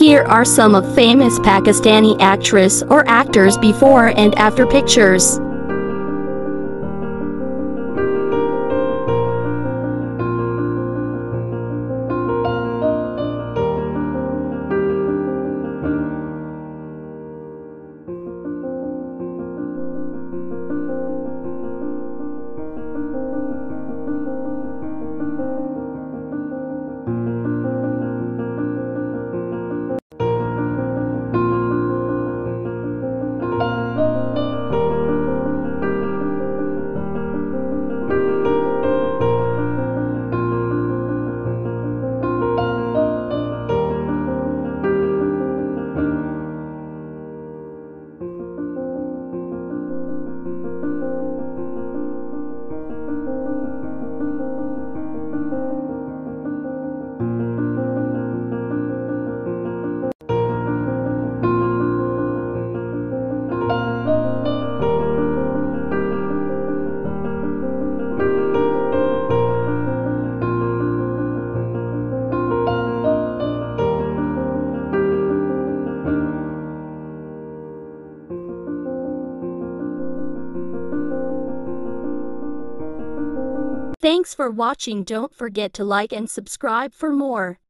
Here are some of famous Pakistani actress or actors before and after pictures. Thanks for watching don't forget to like and subscribe for more.